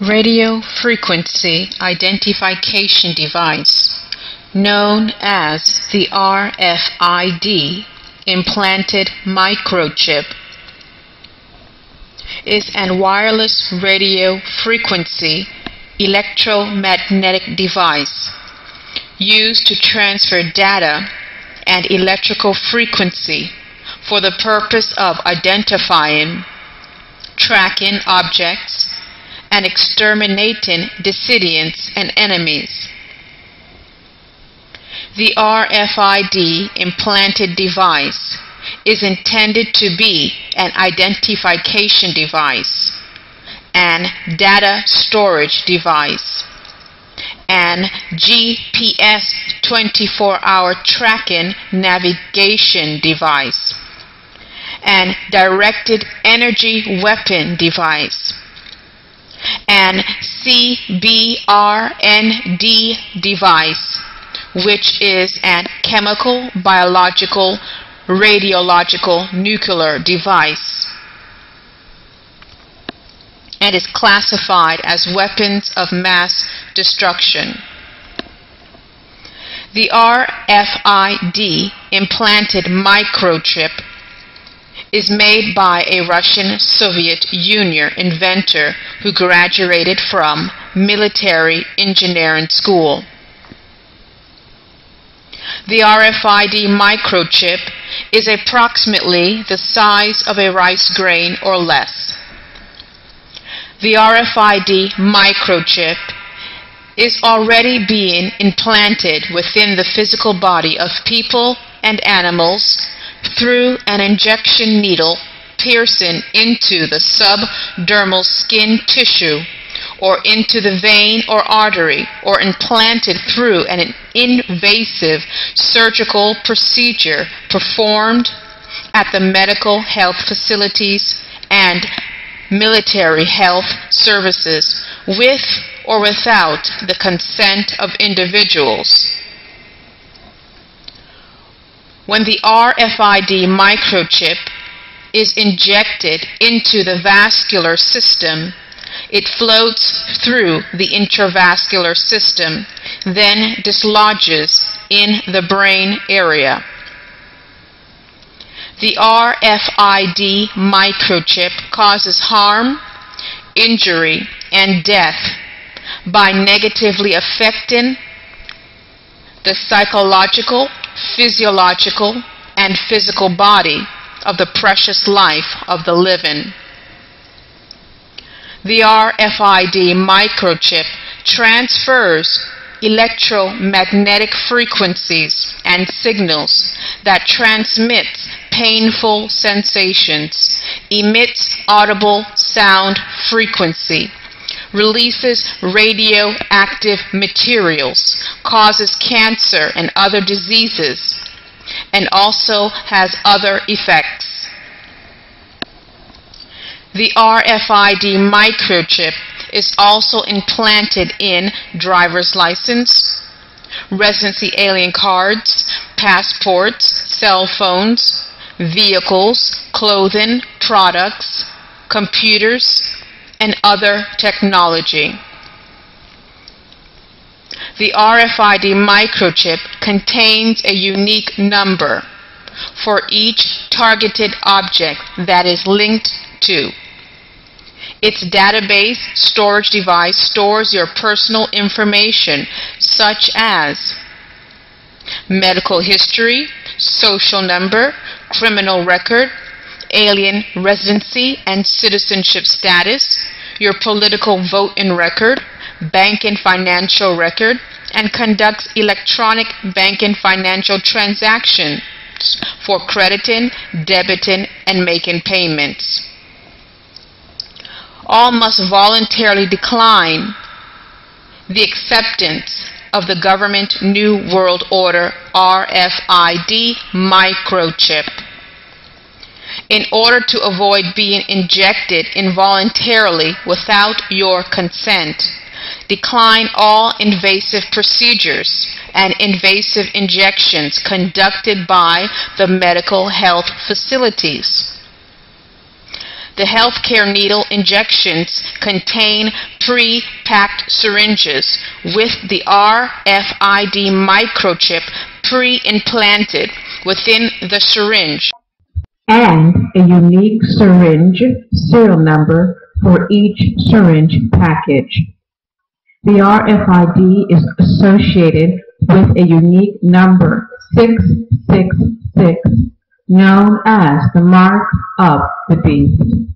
radio frequency identification device, known as the RFID implanted microchip, is an wireless radio frequency electromagnetic device used to transfer data and electrical frequency for the purpose of identifying, tracking objects, and exterminating dissidents and enemies. The RFID implanted device is intended to be an identification device, an data storage device, an GPS 24 hour tracking navigation device, an directed energy weapon device, an CBRND device, which is an chemical, biological, radiological, nuclear device and is classified as weapons of mass destruction. The RFID implanted microchip is made by a Russian Soviet Union inventor who graduated from military engineering school. The RFID microchip is approximately the size of a rice grain or less. The RFID microchip is already being implanted within the physical body of people and animals through an injection needle piercing into the subdermal skin tissue or into the vein or artery or implanted through an invasive surgical procedure performed at the medical health facilities and military health services with or without the consent of individuals. When the RFID microchip is injected into the vascular system, it floats through the intravascular system, then dislodges in the brain area. The RFID microchip causes harm, injury, and death by negatively affecting the psychological, physiological, and physical body of the precious life of the living. The RFID microchip transfers electromagnetic frequencies and signals that transmits painful sensations, emits audible sound frequency, releases radioactive materials, causes cancer and other diseases, and also has other effects. The RFID microchip is also implanted in driver's license, residency alien cards, passports, cell phones, vehicles, clothing, products, computers, and other technology. The RFID microchip contains a unique number for each targeted object that is linked to. Its database storage device stores your personal information such as medical history, social number, criminal record, alien residency and citizenship status, your political voting record, bank and financial record, and conducts electronic bank and financial transactions for crediting, debiting, and making payments. All must voluntarily decline the acceptance of the government New World Order RFID microchip in order to avoid being injected involuntarily without your consent. Decline all invasive procedures and invasive injections conducted by the medical health facilities. The healthcare needle injections contain pre-packed syringes with the RFID microchip pre-implanted within the syringe and a unique syringe serial number for each syringe package. The RFID is associated with a unique number 666 known as the mark of the beast.